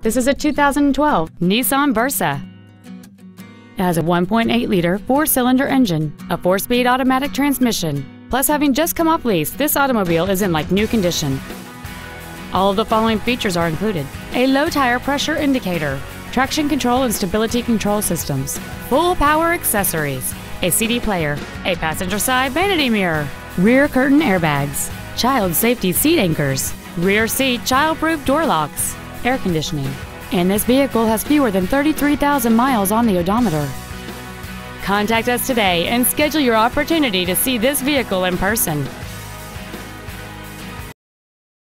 This is a 2012 Nissan Versa. It has a 1.8-liter four-cylinder engine, a four-speed automatic transmission. Plus, having just come off lease, this automobile is in like new condition. All of the following features are included. A low tire pressure indicator, traction control and stability control systems, full power accessories, a CD player, a passenger side vanity mirror, rear curtain airbags, child safety seat anchors, rear seat child-proof door locks, air conditioning, and this vehicle has fewer than 33,000 miles on the odometer. Contact us today and schedule your opportunity to see this vehicle in person.